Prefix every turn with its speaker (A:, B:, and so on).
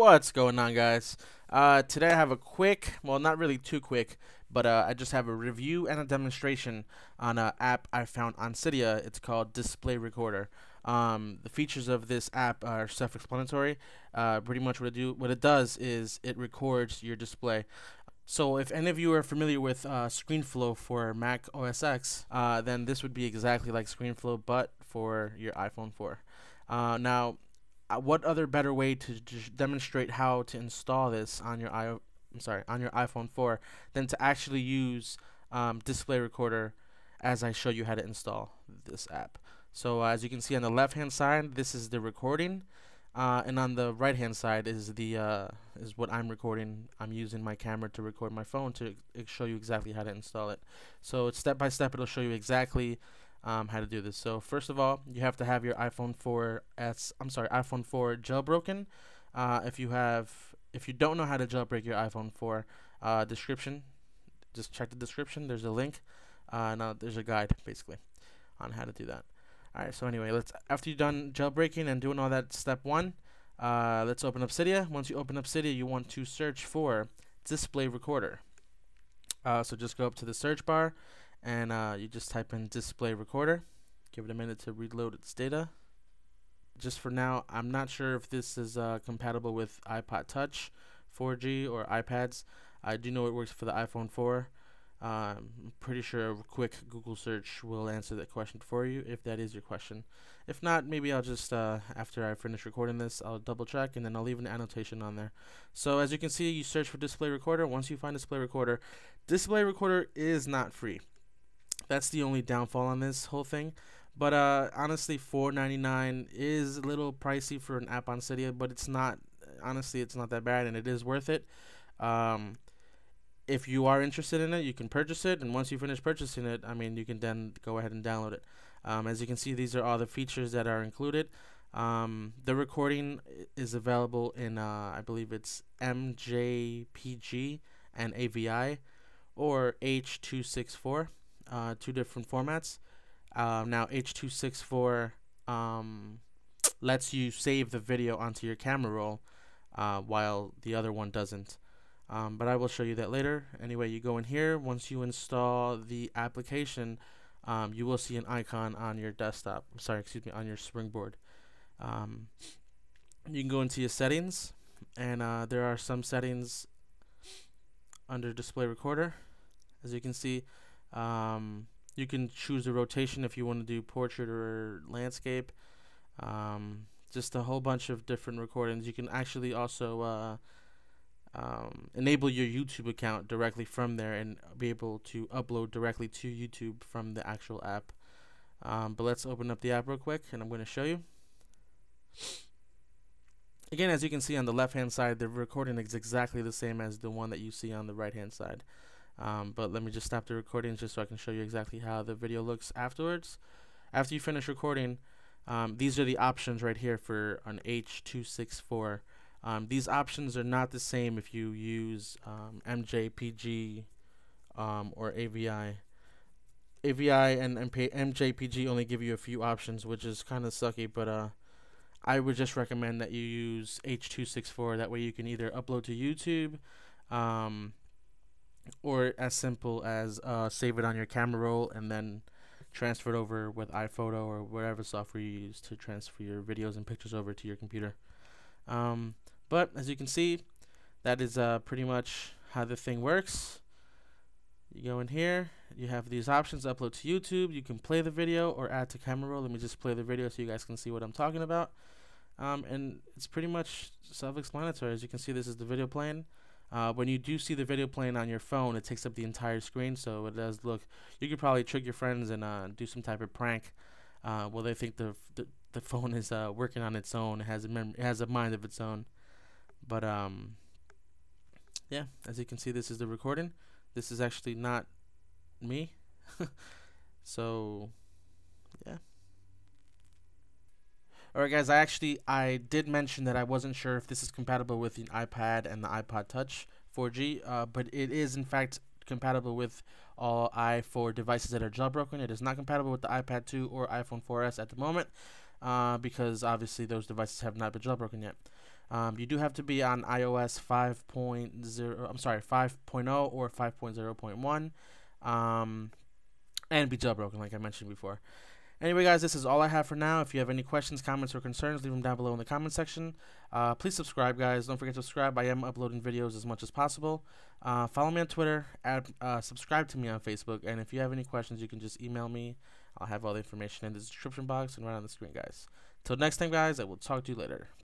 A: What's going on, guys? Uh, today I have a quick, well, not really too quick, but uh, I just have a review and a demonstration on an app I found on Cydia. It's called Display Recorder. Um, the features of this app are self-explanatory. Uh, pretty much what it do, what it does is it records your display. So if any of you are familiar with uh, ScreenFlow for Mac OS X, uh, then this would be exactly like ScreenFlow, but for your iPhone 4. Uh, now, uh, what other better way to demonstrate how to install this on your i I'm sorry on your iPhone 4 than to actually use um, Display Recorder as I show you how to install this app. So uh, as you can see on the left hand side, this is the recording, uh, and on the right hand side is the uh, is what I'm recording. I'm using my camera to record my phone to show you exactly how to install it. So it's step by step. It'll show you exactly um, how to do this. So first of all, you have to have your iPhone 4s. I'm sorry, iPhone 4 jailbroken. Uh, if you have, if you don't know how to jailbreak your iPhone 4, uh, description, just check the description. There's a link. Uh, now there's a guide basically on how to do that. All right. So anyway, let's after you're done jailbreaking and doing all that, step one. Uh, let's open up Cydia. Once you open up Cydia, you want to search for display recorder. Uh, so just go up to the search bar and uh, you just type in display recorder give it a minute to reload its data just for now I'm not sure if this is uh, compatible with iPod touch 4G or iPads I do know it works for the iPhone 4 um, I'm pretty sure a quick Google search will answer that question for you if that is your question. If not, maybe I'll just, uh, after I finish recording this, I'll double check and then I'll leave an annotation on there. So as you can see, you search for display recorder. Once you find display recorder, display recorder is not free. That's the only downfall on this whole thing. But uh, honestly, four ninety nine is a little pricey for an app on Cydia, but it's not. Honestly, it's not that bad, and it is worth it. Um, if you are interested in it, you can purchase it, and once you finish purchasing it, I mean, you can then go ahead and download it. Um, as you can see, these are all the features that are included. Um, the recording is available in, uh, I believe it's MJPG and AVI, or H264 uh, two different formats. Uh, now H.264 um, lets you save the video onto your camera roll, uh, while the other one doesn't. Um, but I will show you that later. Anyway, you go in here. Once you install the application, um, you will see an icon on your desktop. Sorry, excuse me, on your Springboard. Um, you can go into your settings, and uh, there are some settings under Display Recorder. As you can see, um, you can choose a rotation if you want to do portrait or landscape. Um, just a whole bunch of different recordings. You can actually also uh, um, enable your YouTube account directly from there and be able to upload directly to YouTube from the actual app. Um, but let's open up the app real quick and I'm going to show you. Again, as you can see on the left hand side, the recording is exactly the same as the one that you see on the right hand side. Um, but let me just stop the recording just so I can show you exactly how the video looks afterwards. After you finish recording, um, these are the options right here for an H.264. Um, these options are not the same if you use MJPG um, um, or AVI. AVI and MP MJPG only give you a few options, which is kind of sucky, but uh, I would just recommend that you use H.264. That way you can either upload to YouTube, um, or as simple as uh, save it on your camera roll and then transfer it over with iPhoto or whatever software you use to transfer your videos and pictures over to your computer. Um, but as you can see, that is uh, pretty much how the thing works. You go in here, you have these options, upload to YouTube, you can play the video or add to camera roll. Let me just play the video so you guys can see what I'm talking about. Um, and it's pretty much self-explanatory. As you can see, this is the video playing. Uh, when you do see the video playing on your phone, it takes up the entire screen, so it does look. You could probably trick your friends and uh, do some type of prank. Uh, well, they think the the, the phone is uh, working on its own, it has a mem- it has a mind of its own. But um, yeah, as you can see, this is the recording. This is actually not me. so yeah. Alright guys, I actually I did mention that I wasn't sure if this is compatible with the iPad and the iPod Touch 4G, uh, but it is in fact compatible with all A4 devices that are jailbroken. It is not compatible with the iPad 2 or iPhone 4S at the moment, uh, because obviously those devices have not been jailbroken yet. Um, you do have to be on iOS 5.0. I'm sorry, 5.0 or 5.0.1, um, and be jailbroken, like I mentioned before. Anyway, guys, this is all I have for now. If you have any questions, comments, or concerns, leave them down below in the comment section. Uh, please subscribe, guys. Don't forget to subscribe. I am uploading videos as much as possible. Uh, follow me on Twitter. Add, uh, subscribe to me on Facebook. And if you have any questions, you can just email me. I'll have all the information in the description box and right on the screen, guys. Till next time, guys, I will talk to you later.